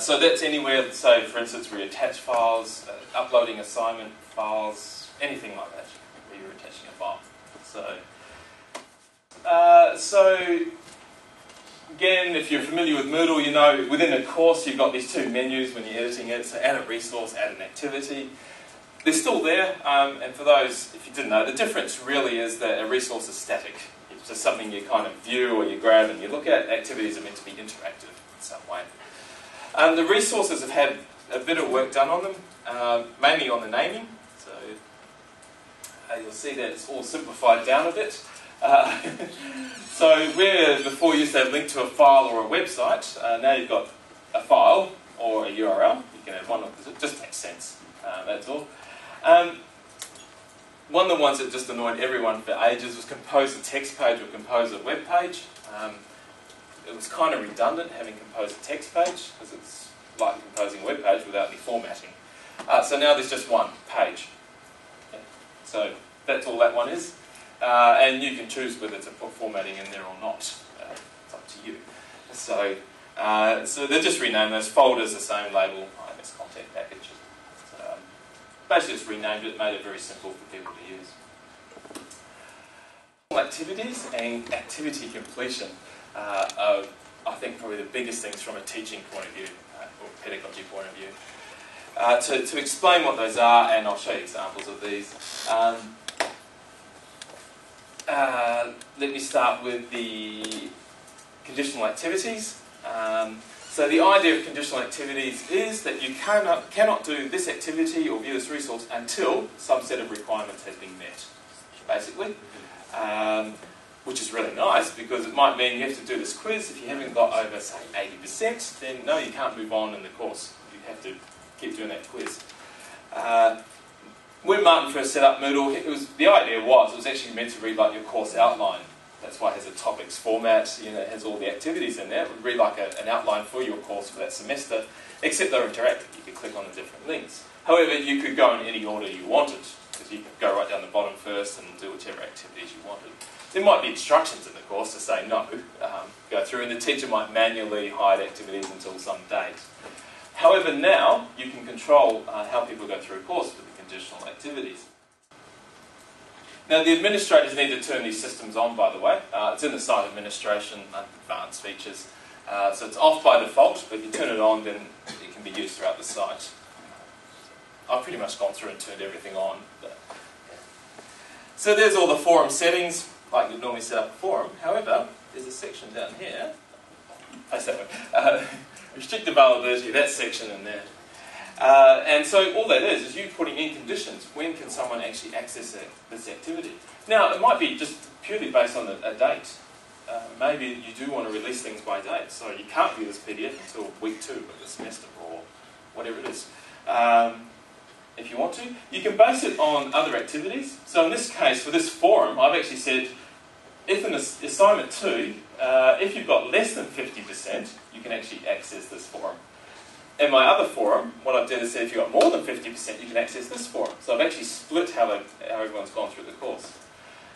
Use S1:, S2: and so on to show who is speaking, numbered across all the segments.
S1: so that's anywhere, say for instance, where you attach files, uh, uploading assignment files, anything like that, where you're attaching a file. So, uh, so again, if you're familiar with Moodle, you know within a course you've got these two menus when you're editing it. So add a resource, add an activity. They're still there, um, and for those, if you didn't know, the difference really is that a resource is static. It's just something you kind of view or you grab and you look at. Activities are meant to be interactive in some way. Um, the resources have had a bit of work done on them, uh, mainly on the naming. So uh, you'll see that it's all simplified down a bit. Uh, so where before you used to have link to a file or a website, uh, now you've got a file or a URL. You can have one. of It just makes sense. Uh, that's all. Um, one of the ones that just annoyed everyone for ages was compose a text page or compose a web page. Um, it was kind of redundant having composed a text page because it's like composing a web page without any formatting. Uh, so now there's just one page. Okay. So that's all that one is. Uh, and you can choose whether to put formatting in there or not. Uh, it's up to you. So, uh, so they just renamed those folders the same label, IMS content package basically just renamed it, made it very simple for people to use. Activities and activity completion uh, I think, probably the biggest things from a teaching point of view, uh, or pedagogy point of view. Uh, to, to explain what those are, and I'll show you examples of these. Um, uh, let me start with the conditional activities. Um, so the idea of conditional activities is that you cannot, cannot do this activity or view this resource until some set of requirements has been met, basically. Um, which is really nice because it might mean you have to do this quiz. If you haven't got over, say, 80%, then no, you can't move on in the course. You have to keep doing that quiz. Uh, when Martin first set up Moodle, it was, the idea was it was actually meant to read like your course outline. That's why it has a topics format, you know, it has all the activities in there. It would read like a, an outline for your course for that semester, except they're interactive. You could click on the different links. However, you could go in any order you wanted, because you could go right down the bottom first and do whichever activities you wanted. There might be instructions in the course to say no, um, go through, and the teacher might manually hide activities until some date. However, now you can control uh, how people go through a course with the conditional activities. Now, the administrators need to turn these systems on, by the way. Uh, it's in the site administration advanced features. Uh, so it's off by default, but if you turn it on, then it can be used throughout the site. I've pretty much gone through and turned everything on. But, yeah. So there's all the forum settings, like you'd normally set up a forum. However, there's a section down here. That one. Uh, restrict availability, that section in there. Uh, and so all that is, is you putting in conditions. When can someone actually access it, this activity? Now, it might be just purely based on a, a date. Uh, maybe you do want to release things by date, so you can't view this PDF until week two of the semester or whatever it is. Um, if you want to. You can base it on other activities. So in this case, for this forum, I've actually said, if in assignment two, uh, if you've got less than 50%, you can actually access this forum in my other forum, what I've done is said if you've got more than 50%, you can access this forum. So I've actually split how, how everyone's gone through the course.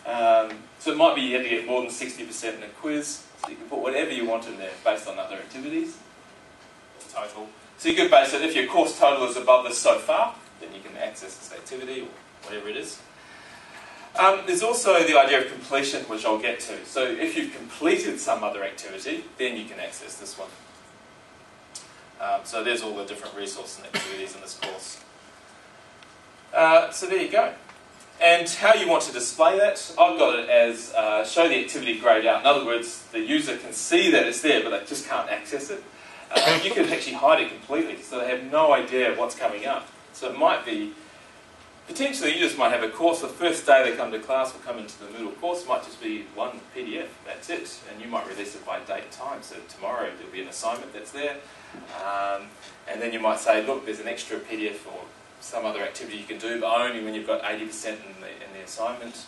S1: Um, so it might be you have to get more than 60% in a quiz, so you can put whatever you want in there based on other activities, total. So you could base it, if your course total is above this so far, then you can access this activity or whatever it is. Um, there's also the idea of completion, which I'll get to. So if you've completed some other activity, then you can access this one. Um, so there's all the different resources and activities in this course. Uh, so there you go. And how you want to display that, I've got it as uh, show the activity grayed out. In other words, the user can see that it's there, but they just can't access it. Uh, you could actually hide it completely, so they have no idea what's coming up. So it might be, potentially you just might have a course, the first day they come to class or come into the Moodle course might just be one PDF, that's it. And you might release it by date time, so tomorrow there'll be an assignment that's there. Um, and then you might say, look, there's an extra PDF or some other activity you can do, but only when you've got 80% in the, in the assignment,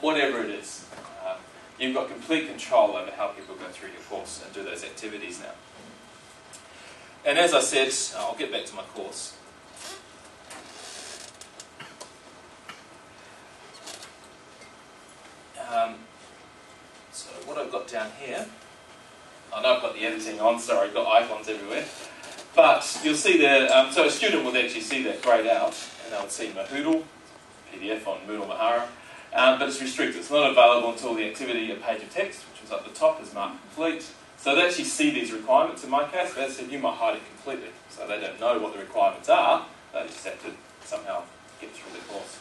S1: whatever it is. Um, you've got complete control over how people go through your course and do those activities now. And as I said, I'll get back to my course. Um, so what I've got down here I know I've got the editing on, sorry, I've got icons everywhere. but you'll see there, um, so a student would actually see that grayed out, and they would see Mahoodle, PDF on Moodle Mahara, um, but it's restricted. It's not available until the activity, a page of text, which is at the top, is marked complete. So they actually see these requirements in my case, but said, you might hide it completely. So they don't know what the requirements are, they just have to somehow get through the course.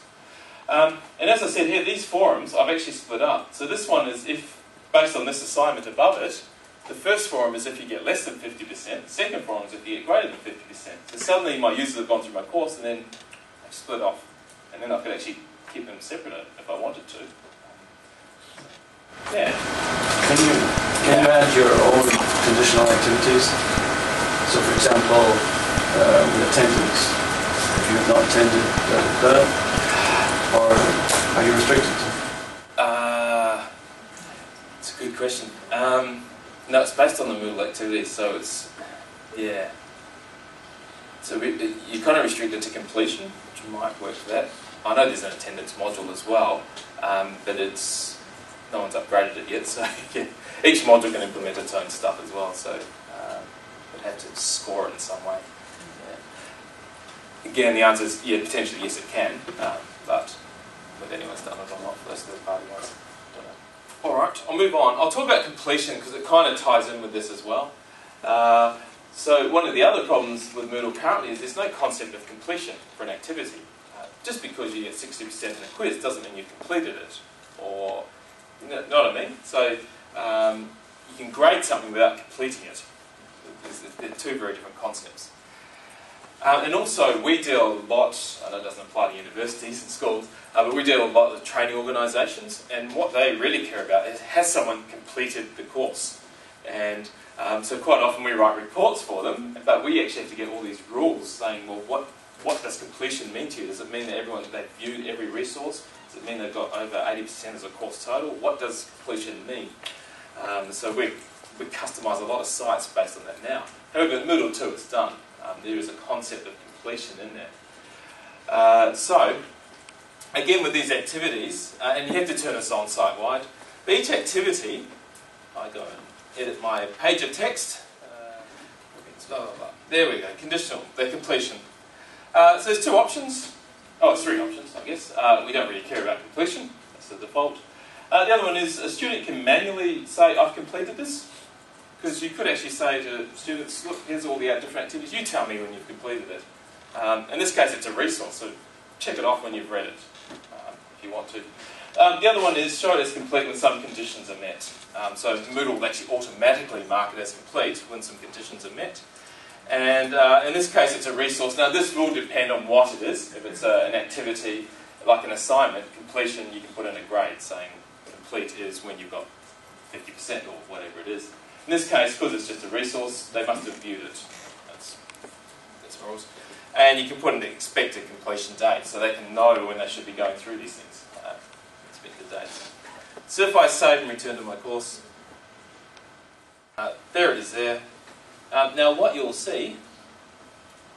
S1: Um, and as I said here, these forums I've actually split up. So this one is if, based on this assignment above it, the first forum is if you get less than 50%, the second forum is if you get greater than 50%. So suddenly my users have gone through my course and then I've split off. And then I could actually keep them separate if I wanted to. Yeah.
S2: Can you, can you add your own conditional activities? So for example, uh, with attendance, if you have not attended, da, da, da, or are you restricted?
S1: Uh, it's a good question. Um, no, it's based on the Moodle activities, so it's, yeah. So we, you're kind of restricted to completion, which might work for that. I know there's an attendance module as well, um, but it's no one's upgraded it yet, so yeah. each module can implement its own stuff as well. So um, would have to score it in some way. Yeah. Again, the answer is yeah, potentially yes, it can, um, not for party ones. All right, I'll move on. I'll talk about completion because it kind of ties in with this as well. Uh, so one of the other problems with Moodle currently is there's no concept of completion for an activity. Uh, just because you get 60% in a quiz doesn't mean you've completed it, or you know, know what I mean. So um, you can grade something without completing it. They're two very different concepts. Um, and also, we deal a lot, I know it doesn't apply to universities and schools, uh, but we deal a lot with training organisations, and what they really care about is has someone completed the course? And um, so quite often we write reports for them, but we actually have to get all these rules saying, well, what, what does completion mean to you? Does it mean that everyone they've viewed every resource? Does it mean they've got over 80% as a course total? What does completion mean? Um, so we, we customise a lot of sites based on that now. However, in Moodle 2 it's done. Um, there is a concept of completion in there. Uh, so, again with these activities, uh, and you have to turn this on site-wide, but each activity, I go and edit my page of text, uh, blah, blah, blah. there we go, conditional, the completion. Uh, so there's two options, oh it's three options I guess, uh, we don't really care about completion, that's the default. The other one is a student can manually say, I've completed this, because you could actually say to students, look, here's all the different activities, you tell me when you've completed it. Um, in this case, it's a resource, so check it off when you've read it, um, if you want to. Um, the other one is show it as complete when some conditions are met. Um, so Moodle will actually automatically mark it as complete when some conditions are met. And uh, in this case, it's a resource. Now, this will depend on what it is. If it's uh, an activity like an assignment, completion, you can put in a grade saying complete is when you've got 50% or whatever it is. In this case, because it's just a resource, they must have viewed it. That's, that's rules. And you can put an expected completion date, so they can know when they should be going through these things. Uh, expected if I save and return to my course, uh, there it is there. Um, now what you'll see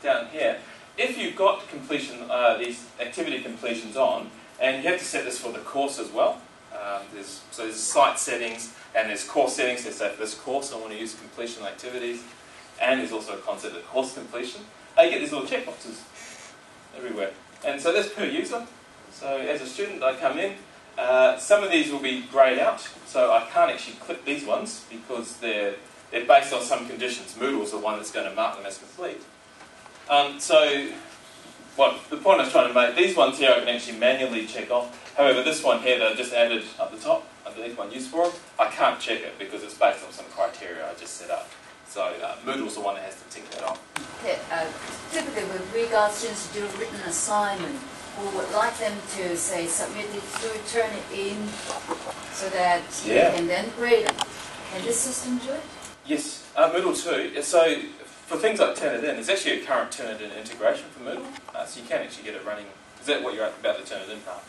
S1: down here, if you've got completion, uh, these activity completions on, and you have to set this for the course as well. Um, there's, so there's site settings and there's course settings. They say for this course I want to use completion activities, and there's also a concept of course completion. Uh, you get these little checkboxes everywhere, and so that's per user. So as a student, I come in. Uh, some of these will be greyed out, so I can't actually click these ones because they're they're based on some conditions. Moodle's the one that's going to mark them as complete. Um, so, what the point I was trying to make, these ones here I can actually manually check off. However, this one here that I just added at the top, underneath my use forum, I can't check it because it's based on some criteria I just set up. So uh, Moodle's the one that has to tick that off.
S3: Okay, uh, Typically, with regards students to do a written assignment, we would like them to say submit it through, turn it in, so that you
S1: Yeah.
S3: can then grade it. Can this system do it?
S1: Yes, uh, Moodle 2. So for things like Turnitin, there's actually a current Turnitin integration for Moodle, uh, so you can actually get it running. Is that what you're about the Turnitin part?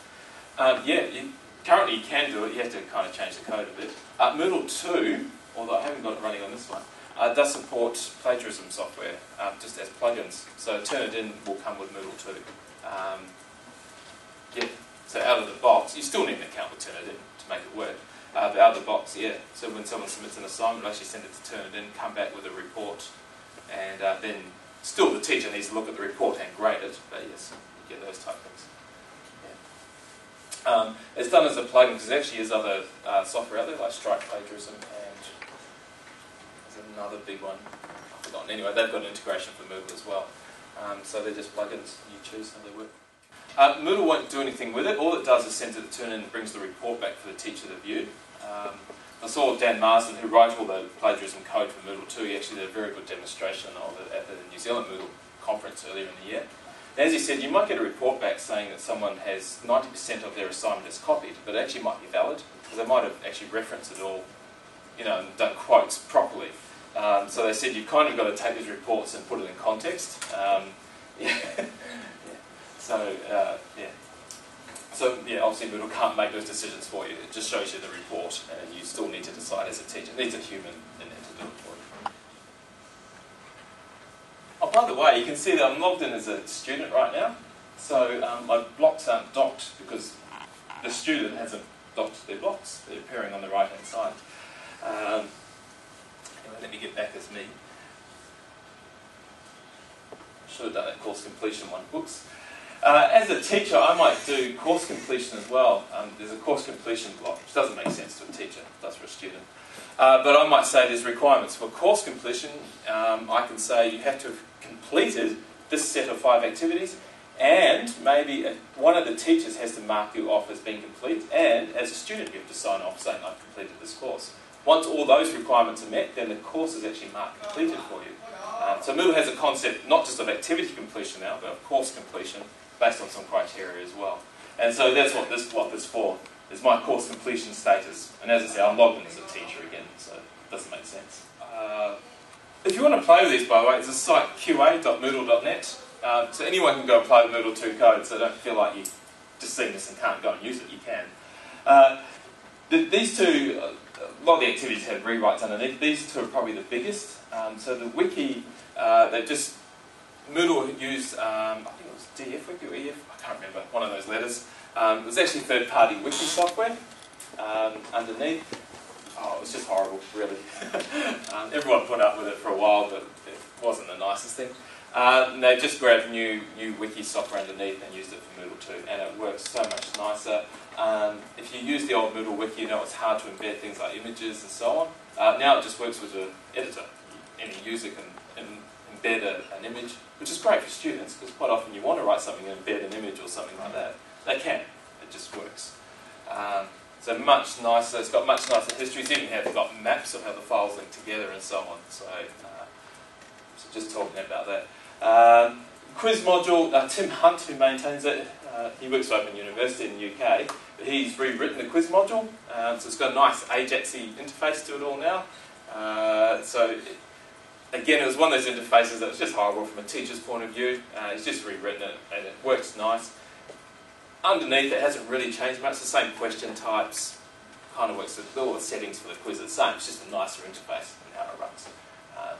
S1: Um, yeah, you, currently you can do it. You have to kind of change the code a bit. Uh, Moodle 2, although I haven't got it running on this one, uh, does support plagiarism software um, just as plugins. So Turnitin will come with Moodle 2. Um, yeah, so out of the box, you still need an account with Turnitin to make it work. Uh, but out of the box, yeah. So when someone submits an assignment, actually send it to Turnitin, come back with a report, and uh, then still the teacher needs to look at the report and grade it, but yes, you get those type of things. Um, it's done as a plugin because there actually is other uh, software out there like Strike Plagiarism and there's another big one, I've forgotten. Anyway, they've got an integration for Moodle as well. Um, so they're just plugins, you choose how they work. Uh, Moodle won't do anything with it. All it does is sends it to turn in and brings the report back for the teacher to view. Um, I saw Dan Marsden, who wrote all the plagiarism code for Moodle 2, he actually did a very good demonstration of it at the New Zealand Moodle conference earlier in the year. As he said, you might get a report back saying that someone has 90% of their assignment is copied, but it actually might be valid, because they might have actually referenced it all, you know, and done quotes properly. Um, so they said you've kind of got to take these reports and put it in context. Um, yeah. So, uh, yeah. So, yeah, obviously Moodle can't make those decisions for you. It just shows you the report, and you still need to decide as a teacher. It needs a human in it for you. Oh, by the way, you can see that I'm logged in as a student right now. So um, my blocks aren't docked because the student hasn't docked their blocks. They're appearing on the right-hand side. Um, anyway, let me get back as me. Should have done that course completion one. Whoops. Uh, as a teacher, I might do course completion as well. Um, there's a course completion block, which doesn't make sense to a teacher, it does for a student. Uh, but I might say there's requirements for course completion. Um, I can say you have to have completed this set of five activities, and maybe one of the teachers has to mark you off as being complete, and as a student, you have to sign off saying, I've completed this course. Once all those requirements are met, then the course is actually marked completed for you. Um, so Moodle has a concept not just of activity completion now, but of course completion based on some criteria as well. And so that's what this block is for, is my course completion status. And as I say, I'm logged in as a teacher again, so it doesn't make sense. Uh, if you want to play with these, by the way, there's a site qa.moodle.net. Um, so anyone can go play with Moodle 2 code, so don't feel like you've just seen this and can't go and use it, you can. Uh, the, these two, a lot of the activities have rewrites underneath. These two are probably the biggest. Um, so the wiki, uh, they just, Moodle used, um, I think it was DF wiki or EF, I can't remember, one of those letters. Um, it was actually third-party wiki software um, underneath. Oh, it was just horrible, really. um, everyone put up with it for a while, but it wasn't the nicest thing. Uh, they just grabbed new new wiki software underneath and used it for Moodle 2, and it works so much nicer. Um, if you use the old Moodle wiki, you know it's hard to embed things like images and so on. Uh, now it just works with an editor. Any user can embed a, an image, which is great for students because quite often you want to write something and embed an image or something like that. They can. It just works. Um, so much nicer. It's got much nicer histories. Even have got maps of how the files link together and so on. So, uh, so just talking about that. Um, quiz module. Uh, Tim Hunt, who maintains it, uh, he works for Open University in the UK. But he's rewritten the quiz module, um, so it's got a nice Ajaxy interface to it all now. Uh, so it, again, it was one of those interfaces that was just horrible from a teacher's point of view. Uh, he's just rewritten it, and it works nice. Underneath, it hasn't really changed much. The same question types, kind of works. All the settings for the quiz are the same. It's just a nicer interface and how it runs. Uh,